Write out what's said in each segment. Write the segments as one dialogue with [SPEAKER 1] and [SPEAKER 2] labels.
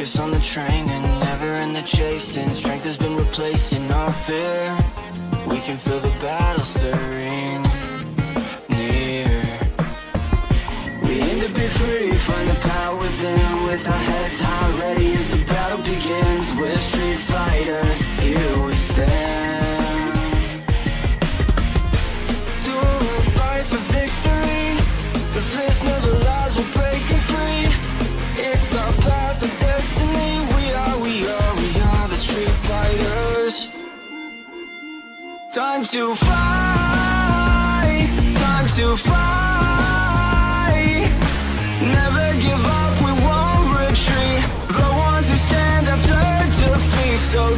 [SPEAKER 1] focus on the train and never in the chasing. Strength has been replacing our fear. We can feel the battle stirring near. We aim to be free, find the power within, with our heads high. Time to fly, time to fly. Never give up, we won't retreat. The ones who stand after defeat, so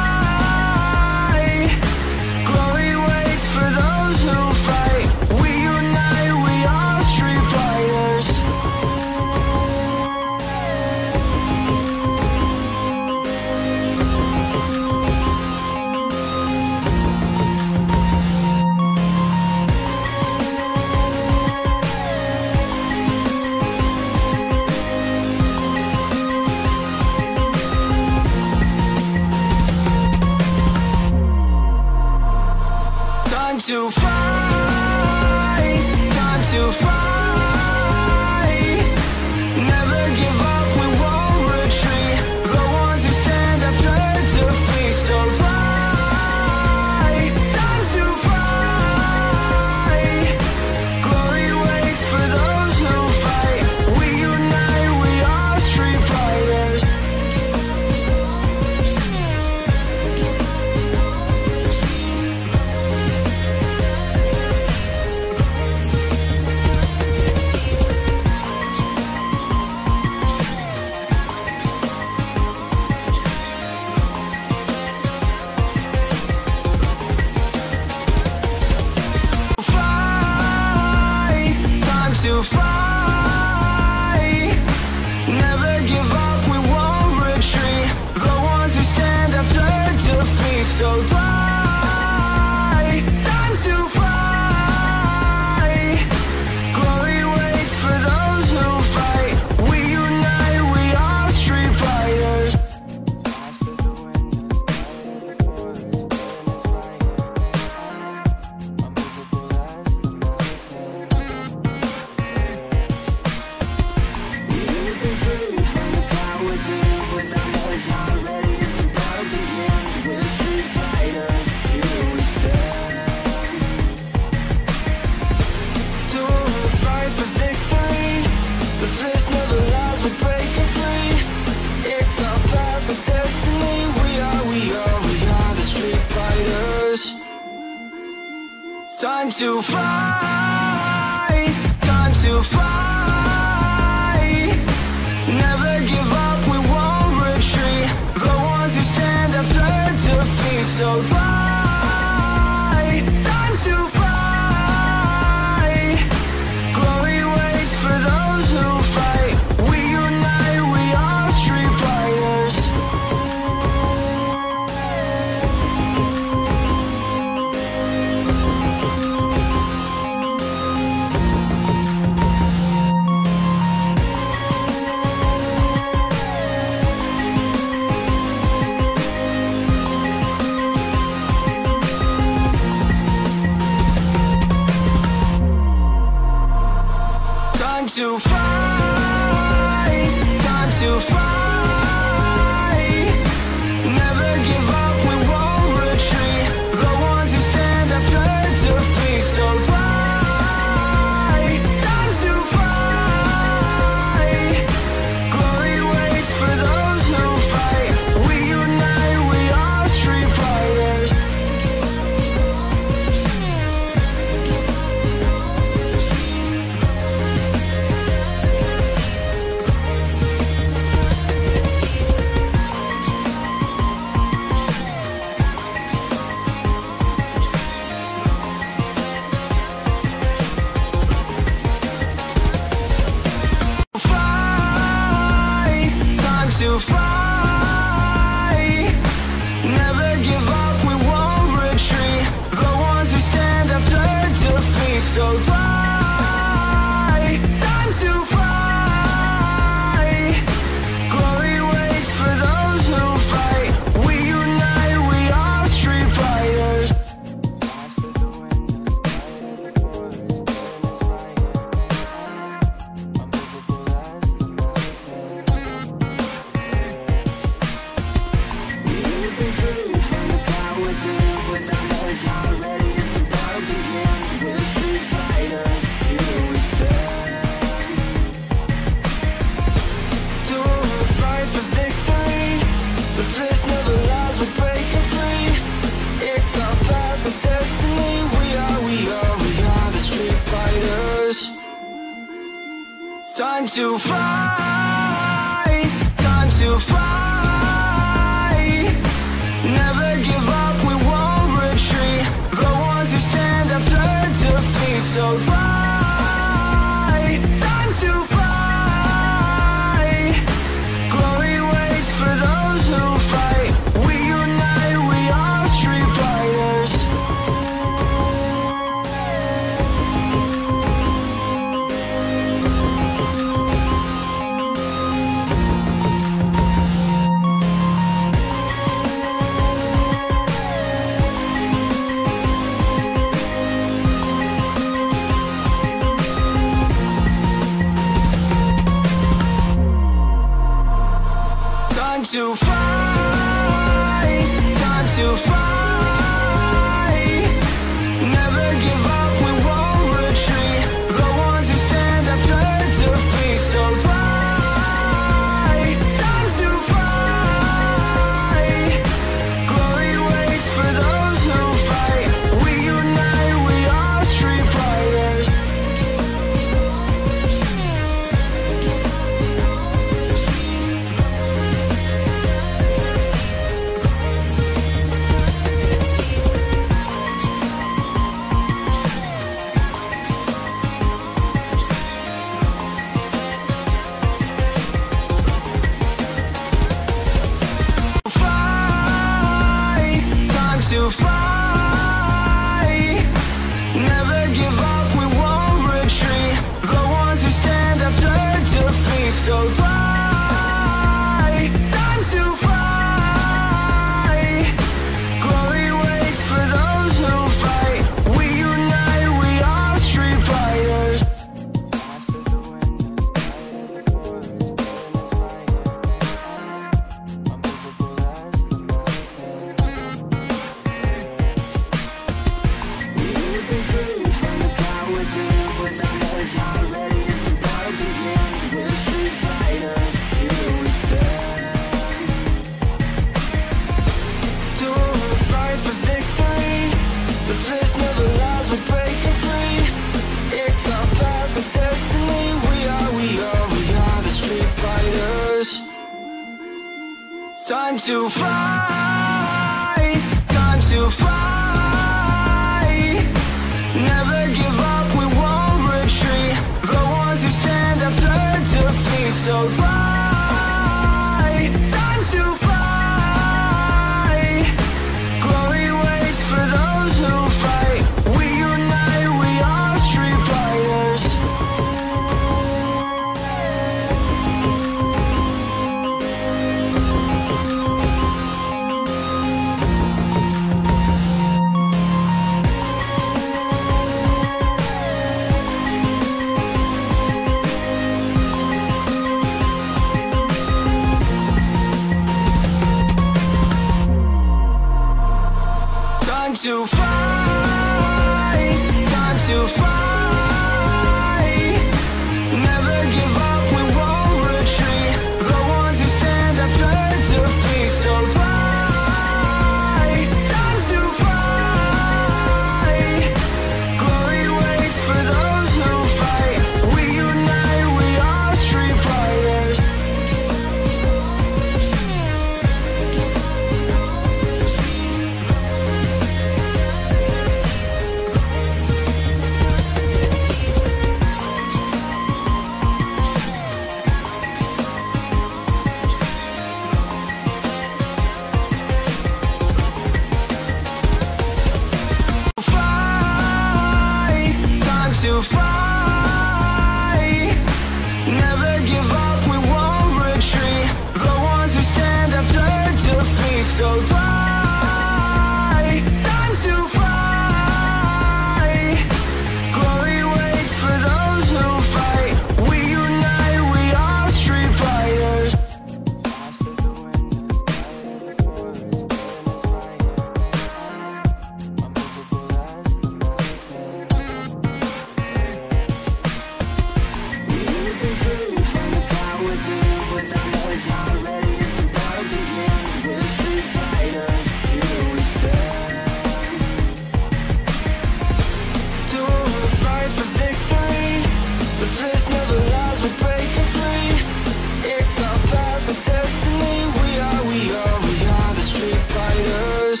[SPEAKER 1] We are, we are, we are the street fighters.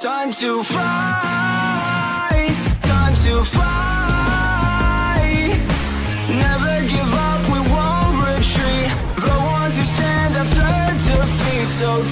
[SPEAKER 1] Time to fight, Time to fight. Never give up, we won't retreat. The ones who stand So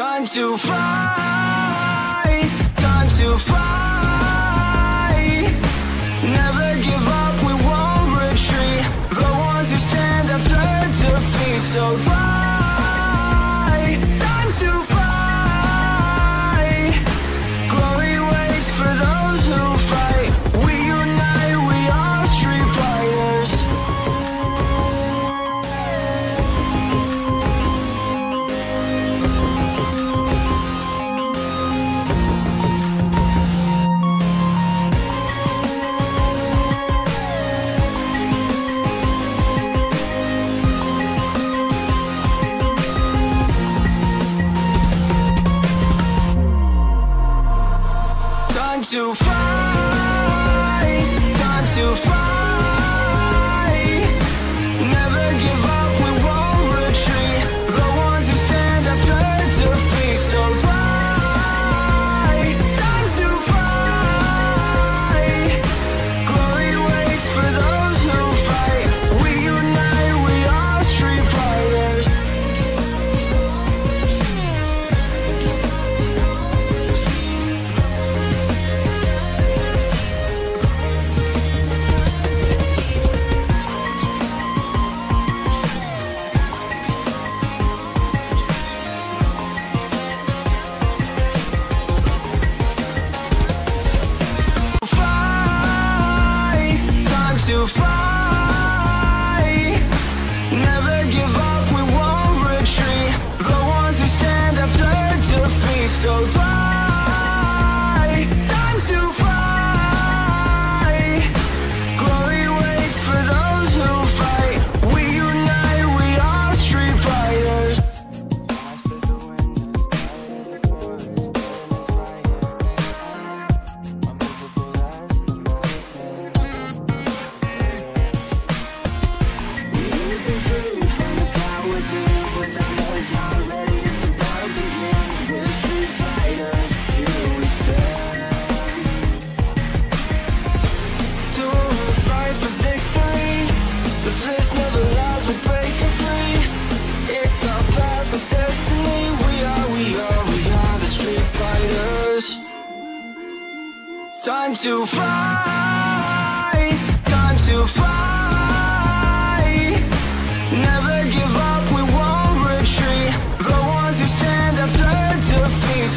[SPEAKER 1] Time to fly,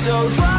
[SPEAKER 1] So fly,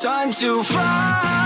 [SPEAKER 1] Time to fly,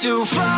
[SPEAKER 1] Time to